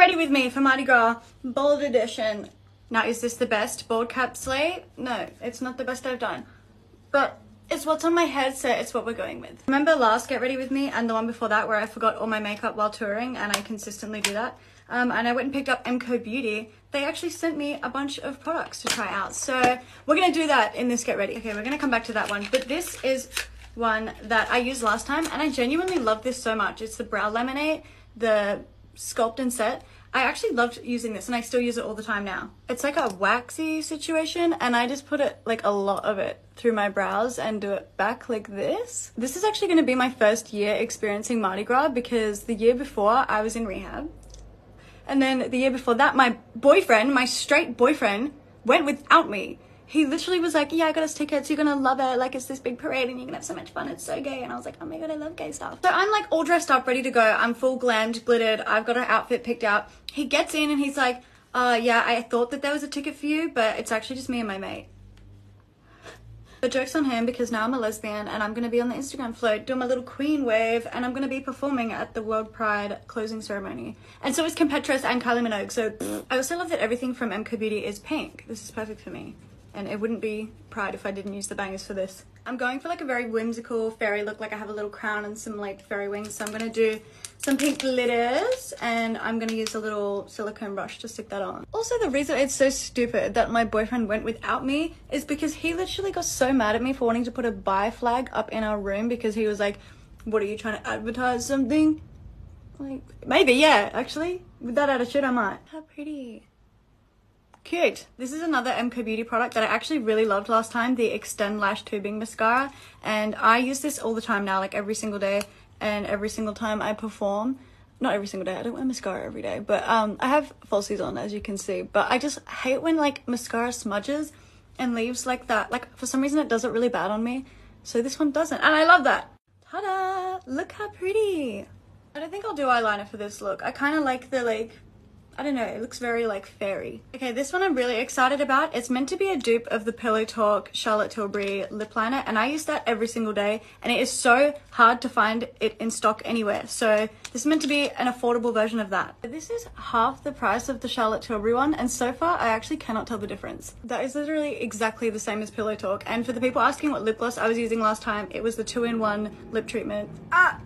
ready with me for Mardi Gras Bold Edition. Now, is this the best bold cap sleigh? No, it's not the best I've done. But it's what's on my head, so it's what we're going with. Remember last Get Ready With Me and the one before that where I forgot all my makeup while touring and I consistently do that? Um, and I went and picked up MCO Beauty. They actually sent me a bunch of products to try out. So we're gonna do that in this Get Ready. Okay, we're gonna come back to that one. But this is one that I used last time and I genuinely love this so much. It's the Brow Lemonade, the Sculpt and Set. I actually loved using this and I still use it all the time now. It's like a waxy situation and I just put it like a lot of it through my brows and do it back like this. This is actually going to be my first year experiencing Mardi Gras because the year before I was in rehab. And then the year before that, my boyfriend, my straight boyfriend, went without me he literally was like, yeah, I got us tickets. You're gonna love it. Like, it's this big parade and you're gonna have so much fun. It's so gay. And I was like, oh my god, I love gay stuff. So I'm like all dressed up, ready to go. I'm full glammed, glittered. I've got an outfit picked out. He gets in and he's like, uh, yeah, I thought that there was a ticket for you, but it's actually just me and my mate. The joke's on him because now I'm a lesbian and I'm going to be on the Instagram float doing my little queen wave and I'm going to be performing at the World Pride closing ceremony. And so is Kim Petras and Kylie Minogue. So I also love that everything from MCO Beauty is pink. This is perfect for me and it wouldn't be Pride if I didn't use the bangers for this. I'm going for like a very whimsical fairy look, like I have a little crown and some like fairy wings, so I'm gonna do some pink glitters and I'm gonna use a little silicone brush to stick that on. Also, the reason it's so stupid that my boyfriend went without me is because he literally got so mad at me for wanting to put a bi flag up in our room because he was like, what are you trying to advertise something? Like, maybe, yeah, actually. With that attitude, I might. How pretty. Cute. This is another MCO Beauty product that I actually really loved last time, the Extend Lash Tubing Mascara. And I use this all the time now, like every single day and every single time I perform. Not every single day, I don't wear mascara every day, but um, I have falsies on as you can see. But I just hate when like mascara smudges and leaves like that. Like for some reason it does it really bad on me. So this one doesn't, and I love that. Ta-da! Look how pretty. I don't think I'll do eyeliner for this look. I kind of like the like I don't know, it looks very like fairy. Okay, this one I'm really excited about. It's meant to be a dupe of the Pillow Talk Charlotte Tilbury lip liner and I use that every single day and it is so hard to find it in stock anywhere. So this is meant to be an affordable version of that. This is half the price of the Charlotte Tilbury one and so far I actually cannot tell the difference. That is literally exactly the same as Pillow Talk and for the people asking what lip gloss I was using last time, it was the two-in-one lip treatment. Ah!